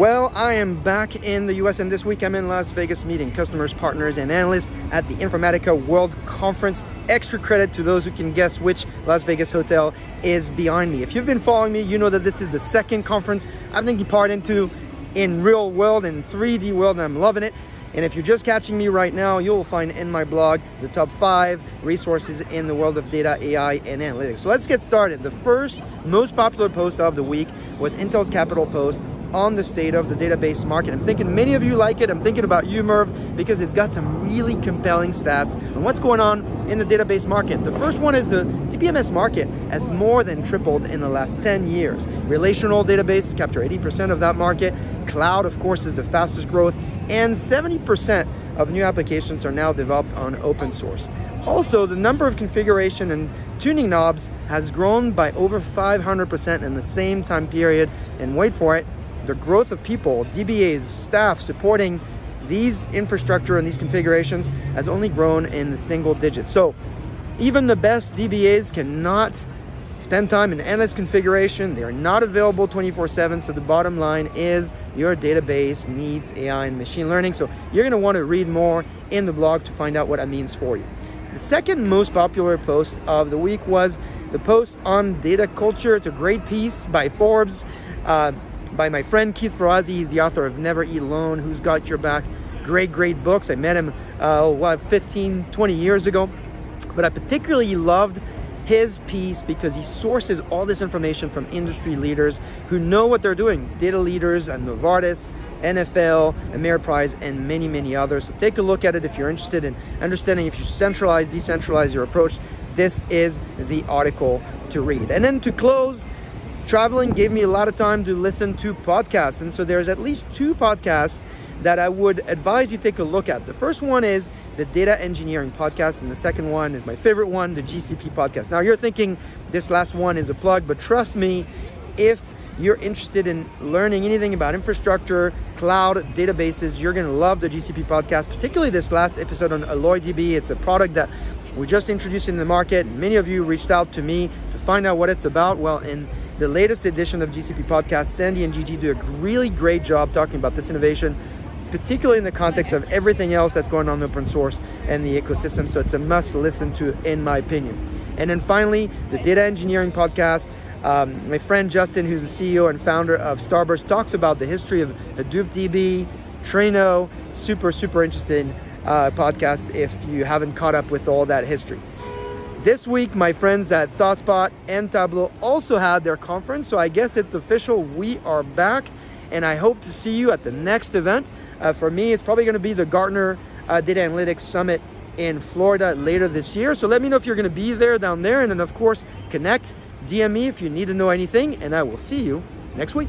Well, I am back in the US and this week I'm in Las Vegas meeting customers, partners, and analysts at the Informatica World Conference. Extra credit to those who can guess which Las Vegas hotel is behind me. If you've been following me, you know that this is the second conference I'm taking part into in real world and 3D world and I'm loving it. And if you're just catching me right now, you'll find in my blog the top five resources in the world of data, AI, and analytics. So let's get started. The first most popular post of the week was Intel's Capital post on the state of the database market. I'm thinking many of you like it. I'm thinking about you, Merv, because it's got some really compelling stats on what's going on in the database market. The first one is the DBMS market has more than tripled in the last 10 years. Relational databases capture 80% of that market. Cloud, of course, is the fastest growth, and 70% of new applications are now developed on open source. Also, the number of configuration and tuning knobs has grown by over 500% in the same time period. And wait for it, the growth of people, DBAs, staff supporting these infrastructure and these configurations has only grown in the single digits. So even the best DBAs cannot spend time in endless configuration. They are not available 24-7. So the bottom line is your database needs AI and machine learning. So you're gonna wanna read more in the blog to find out what that means for you. The second most popular post of the week was the post on data culture. It's a great piece by Forbes. Uh, by my friend Keith Ferrazzi. He's the author of Never Eat Alone, Who's Got Your Back. Great, great books. I met him, uh, what, 15, 20 years ago. But I particularly loved his piece because he sources all this information from industry leaders who know what they're doing. Data leaders and Novartis, NFL, Ameriprise, and many, many others. So take a look at it if you're interested in understanding if you centralize, decentralize your approach. This is the article to read. And then to close, traveling gave me a lot of time to listen to podcasts. And so there's at least two podcasts that I would advise you take a look at. The first one is the Data Engineering Podcast, and the second one is my favorite one, the GCP Podcast. Now you're thinking this last one is a plug, but trust me, if you're interested in learning anything about infrastructure, cloud, databases, you're gonna love the GCP podcast, particularly this last episode on AlloyDB. It's a product that we just introduced in the market. Many of you reached out to me to find out what it's about. Well, in the latest edition of GCP Podcast, Sandy and Gigi do a really great job talking about this innovation, particularly in the context of everything else that's going on in open source and the ecosystem. So it's a must listen to, in my opinion. And then finally, the Data Engineering Podcast. Um, my friend Justin, who's the CEO and founder of Starburst, talks about the history of Hadoop DB, Trino. Super, super interesting uh, podcast if you haven't caught up with all that history. This week, my friends at ThoughtSpot and Tableau also had their conference, so I guess it's official. We are back, and I hope to see you at the next event. Uh, for me, it's probably going to be the Gartner uh, Data Analytics Summit in Florida later this year. So let me know if you're going to be there down there, and then of course, connect, DM me if you need to know anything, and I will see you next week.